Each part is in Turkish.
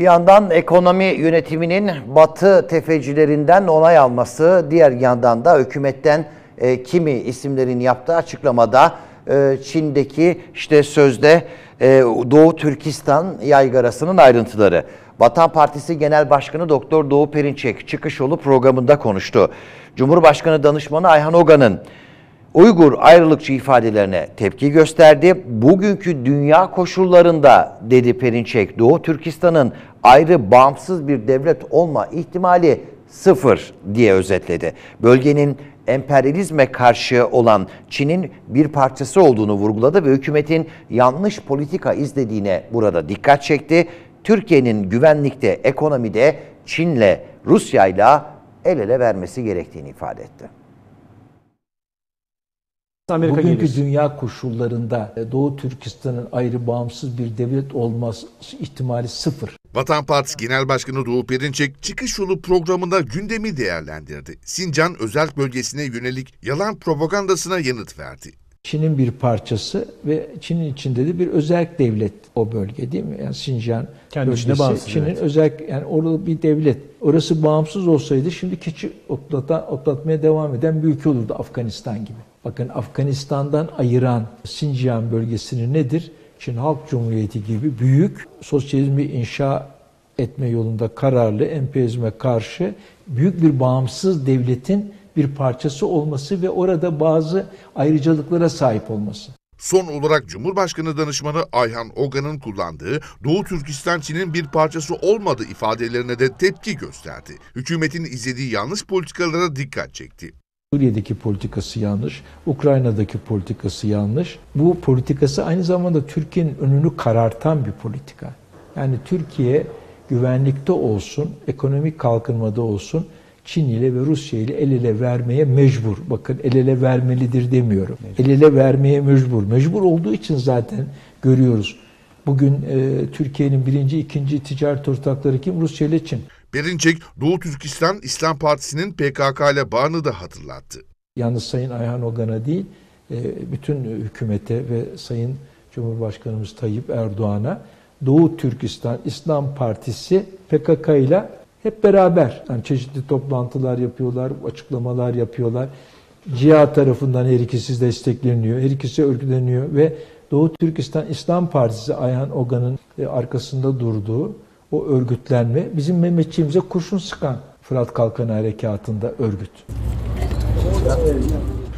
Bir yandan ekonomi yönetiminin batı tefecilerinden onay alması, diğer yandan da hükümetten e, kimi isimlerin yaptığı açıklamada e, Çin'deki işte sözde e, Doğu Türkistan yaygarasının ayrıntıları. Vatan Partisi Genel Başkanı Doktor Doğu Perinçek çıkış yolu programında konuştu. Cumhurbaşkanı danışmanı Ayhan Oga'nın Uygur ayrılıkçı ifadelerine tepki gösterdi. Bugünkü dünya koşullarında dedi Perinçek, Doğu Türkistan'ın ayrı bağımsız bir devlet olma ihtimali sıfır diye özetledi. Bölgenin emperyalizme karşı olan Çin'in bir parçası olduğunu vurguladı ve hükümetin yanlış politika izlediğine burada dikkat çekti. Türkiye'nin güvenlikte, ekonomide Çin'le, Rusya'yla el ele vermesi gerektiğini ifade etti. Amerika Bugünkü gelirse. dünya koşullarında e, Doğu Türkistan'ın ayrı bağımsız bir devlet olması ihtimali sıfır. Vatan Partisi Genel Başkanı Doğu Perinçek çıkış yolu programında gündemi değerlendirdi. Sincan özel bölgesine yönelik yalan propagandasına yanıt verdi. Çin'in bir parçası ve Çin'in içinde de bir özel devlet o bölge değil mi? Yani Sincan Kendi bölgesi bağımsız, Çin'in evet. özel yani orada bir devlet. Orası bağımsız olsaydı şimdi keçi otlata, otlatmaya devam eden bir ülke olurdu Afganistan gibi. Bakın Afganistan'dan ayıran Sincan bölgesini nedir? Çin Halk Cumhuriyeti gibi büyük sosyalizmi inşa etme yolunda kararlı emperyalizme karşı büyük bir bağımsız devletin bir parçası olması ve orada bazı ayrıcalıklara sahip olması. Son olarak Cumhurbaşkanı danışmanı Ayhan Oga'nın kullandığı Doğu Türkistan Çin'in bir parçası olmadı ifadelerine de tepki gösterdi. Hükümetin izlediği yanlış politikalara dikkat çekti. Suriye'deki politikası yanlış, Ukrayna'daki politikası yanlış. Bu politikası aynı zamanda Türkiye'nin önünü karartan bir politika. Yani Türkiye güvenlikte olsun, ekonomik kalkınmada olsun, Çin ile ve Rusya ile el ele vermeye mecbur. Bakın el ele vermelidir demiyorum. El ele vermeye mecbur. Mecbur olduğu için zaten görüyoruz. Bugün e, Türkiye'nin birinci, ikinci ticaret ortakları kim? Rusya ile Çin. Perinçek, Doğu Türkistan İslam Partisi'nin PKK ile bağını da hatırlattı. Yalnız Sayın Ayhan Ogan'a değil, e, bütün hükümete ve Sayın Cumhurbaşkanımız Tayyip Erdoğan'a Doğu Türkistan İslam Partisi PKK ile hep beraber yani çeşitli toplantılar yapıyorlar, açıklamalar yapıyorlar. CIA tarafından her ikisi destekleniyor, her ikisi örgütleniyor ve Doğu Türkistan İslam Partisi Ayhan Ogan'ın e, arkasında durduğu o örgütlenme bizim Mehmetçiğimize kurşun sıkan Fırat Kalkanı Harekatı'nda örgüt.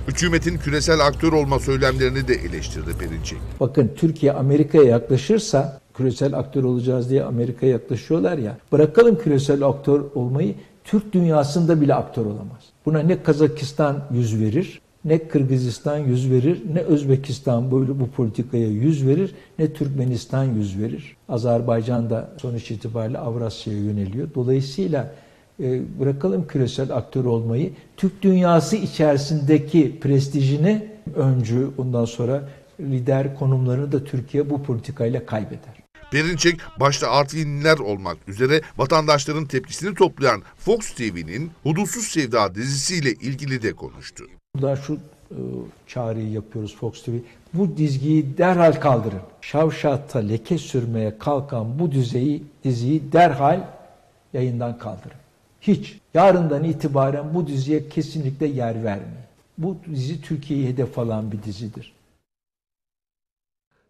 Hükümetin küresel aktör olma söylemlerini de eleştirdi Perinçek. Bakın Türkiye Amerika'ya yaklaşırsa küresel aktör olacağız diye Amerika'ya yaklaşıyorlar ya. Bırakalım küresel aktör olmayı Türk dünyasında bile aktör olamaz. Buna ne Kazakistan yüz verir, ne Kırgızistan yüz verir, ne Özbekistan böyle bu politikaya yüz verir, ne Türkmenistan yüz verir. Azerbaycan da sonuç itibariyle Avrasya'ya yöneliyor. Dolayısıyla e, bırakalım küresel aktör olmayı, Türk dünyası içerisindeki prestijini öncü, ondan sonra lider konumlarını da Türkiye bu politikayla kaybeder. Perinçek başta Artvinliler olmak üzere vatandaşların tepkisini toplayan Fox TV'nin Hudutsuz Sevda dizisiyle ilgili de konuştu. Buradan şu e, çağrıyı yapıyoruz Fox TV. Bu dizgiyi derhal kaldırın. Şavşat'ta leke sürmeye kalkan bu diziyi, diziyi derhal yayından kaldırın. Hiç. Yarından itibaren bu diziye kesinlikle yer vermeyin. Bu dizi Türkiye'yi hedef alan bir dizidir.